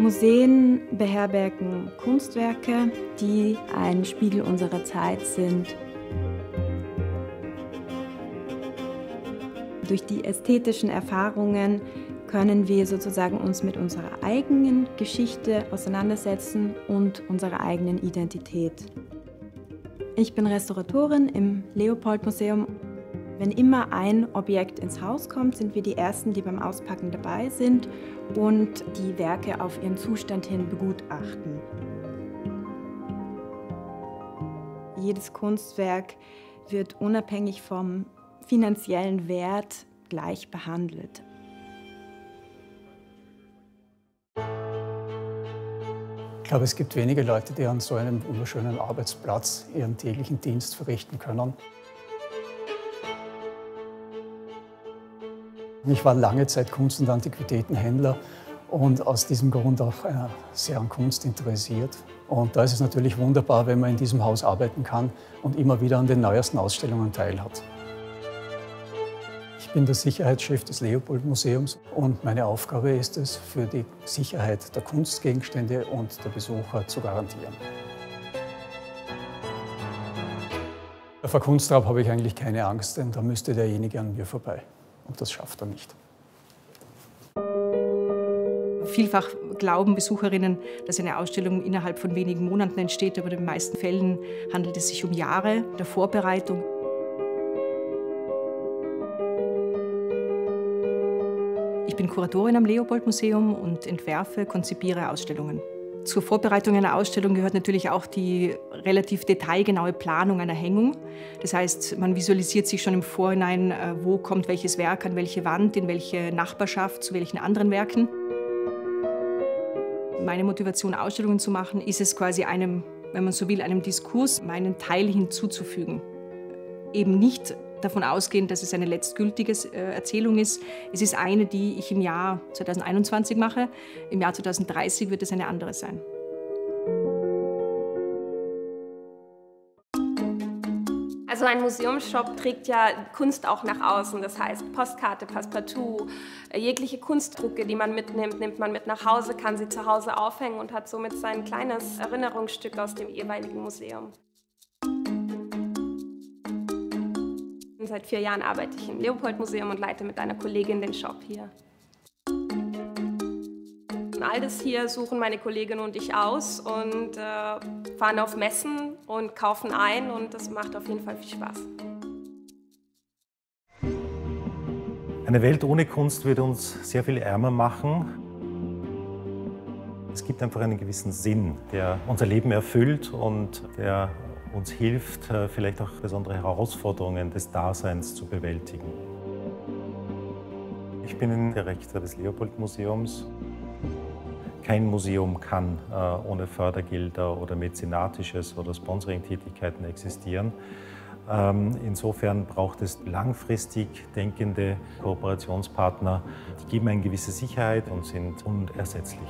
Museen beherbergen Kunstwerke, die ein Spiegel unserer Zeit sind. Durch die ästhetischen Erfahrungen können wir sozusagen uns mit unserer eigenen Geschichte auseinandersetzen und unserer eigenen Identität. Ich bin Restauratorin im Leopold Museum. Wenn immer ein Objekt ins Haus kommt, sind wir die Ersten, die beim Auspacken dabei sind und die Werke auf ihren Zustand hin begutachten. Jedes Kunstwerk wird unabhängig vom finanziellen Wert gleich behandelt. Ich glaube, es gibt wenige Leute, die an so einem wunderschönen Arbeitsplatz ihren täglichen Dienst verrichten können. Ich war lange Zeit Kunst- und Antiquitätenhändler und aus diesem Grund auch äh, sehr an Kunst interessiert. Und da ist es natürlich wunderbar, wenn man in diesem Haus arbeiten kann und immer wieder an den neuesten Ausstellungen teilhat. Ich bin der Sicherheitschef des Leopold Museums und meine Aufgabe ist es, für die Sicherheit der Kunstgegenstände und der Besucher zu garantieren. Vor Kunstraub habe ich eigentlich keine Angst, denn da müsste derjenige an mir vorbei. Und das schafft er nicht. Vielfach glauben Besucherinnen, dass eine Ausstellung innerhalb von wenigen Monaten entsteht, aber in den meisten Fällen handelt es sich um Jahre der Vorbereitung. Ich bin Kuratorin am Leopold Museum und entwerfe, konzipiere Ausstellungen. Zur Vorbereitung einer Ausstellung gehört natürlich auch die relativ detailgenaue Planung einer Hängung. Das heißt, man visualisiert sich schon im Vorhinein, äh, wo kommt welches Werk an welche Wand, in welche Nachbarschaft, zu welchen anderen Werken. Meine Motivation, Ausstellungen zu machen, ist es quasi einem, wenn man so will, einem Diskurs meinen Teil hinzuzufügen. Eben nicht davon ausgehen, dass es eine letztgültige äh, Erzählung ist. Es ist eine, die ich im Jahr 2021 mache. Im Jahr 2030 wird es eine andere sein. Also ein Museumsshop trägt ja Kunst auch nach außen. Das heißt Postkarte, Passepartout, jegliche Kunstdrucke, die man mitnimmt, nimmt man mit nach Hause, kann sie zu Hause aufhängen und hat somit sein kleines Erinnerungsstück aus dem jeweiligen Museum. Seit vier Jahren arbeite ich im Leopold-Museum und leite mit einer Kollegin den Shop hier. All das hier suchen meine Kollegin und ich aus und äh, fahren auf Messen und kaufen ein und das macht auf jeden Fall viel Spaß. Eine Welt ohne Kunst würde uns sehr viel ärmer machen. Es gibt einfach einen gewissen Sinn, der unser Leben erfüllt und der uns hilft, äh, vielleicht auch besondere Herausforderungen des Daseins zu bewältigen. Ich bin der Rektor des Leopold-Museums. Kein Museum kann äh, ohne Fördergelder oder mäzenatisches oder Sponsoring-Tätigkeiten existieren. Ähm, insofern braucht es langfristig denkende Kooperationspartner, die geben eine gewisse Sicherheit und sind unersetzlich.